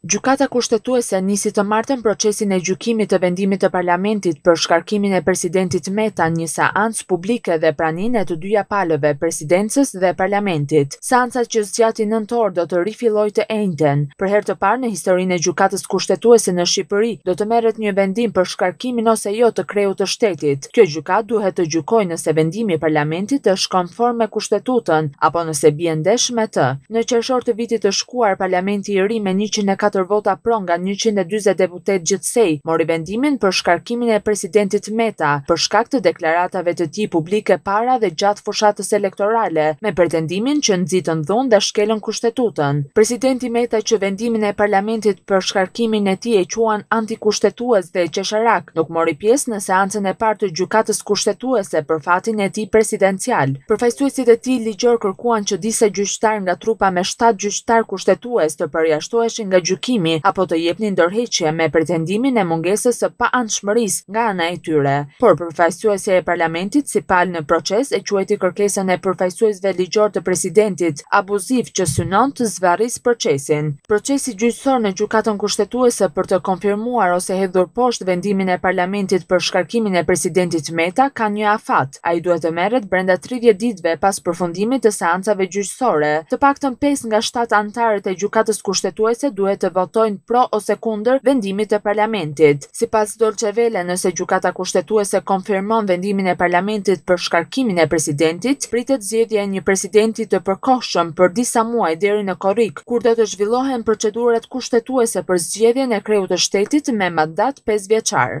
Gjykata Kushtetuese nisi të martën procesin e gjykimit të vendimit të Parlamentit për shkarkimin e presidentit Meta në një seancë publike dhe praninë e të dyja palëve, Presidencës dhe Parlamentit. Seanca që zgjati nëntë orë do të rifillojë të enjten. Për herë të parë në historinë e Gjykatës Kushtetuese në Shqipëri do të merret një vendim për shkarkimin ose jo të kreut të shtetit. Kjo gjykatë duhet të gjykojë nëse vendimi i Parlamentit është konform me Kushtetutën apo nëse bie ndesh me të. Në qershor të vitit të shkuar, Parlamenti i ri me njëqind e katër vota pro nga njëqind e dyzet deputetë gjithsej, mori vendimin për shkarkimin e presidentit Meta për shkak të deklaratave të tij publike para dhe gjatë fushatës elektorale me pretendimin që nxitën dhunë dhe shkelën Kushtetutën. Presidenti Meta që vendimin e Parlamentit për shkarkimin e tij e quan antikushtetues dhe qesharak, nuk mori pjesë në seancën e parë të Gjykatës Kushtetuese për fatin e tij presidencial. Përfaqësuesit e tij ligjorë kërkuan që disa gjyqtarë nga trupa me shtatë gjyqtarë kushtetues të përjashtoheshin nga gjykimi apo të jepnin dorëheqje me pretendimin e mungesës së paanshmërisë nga ana e tyre. Por përfaqësuesja e Parlamentit si palë në proces e quajti kërkesën e përfaqësuesve ligjorë të presidentit, abuziv që synon të zvarrisë procesin. Procesi gjyqësor në Gjykatën Kushtetuese për të konfirmuar ose hedhur poshtë vendimin e Parlamentit për shkarkimin e Presidentit Meta ka një afat, ai duhet të merret brenda tridhjetë ditëve pas përfundimit të seancave gjyqësore. Të paktën pesë nga shtatë anëtarët e Gjykatës Kushtetuese duhet të votojnë pro ose kundër vendimit të Parlamentit. Sipas Dojçe Vele, nëse Gjykata Kushtetuese konfirmon vendimin e Parlamentit për shkarkimin e presidentit, pritet zgjedhja e një presidenti të përkohshëm për disa muaj deri në korrik, kur do të zhvillohen procedurat kushtetuese për zgjedhjen e kreut të shtetit me mandat pesëvjeçar.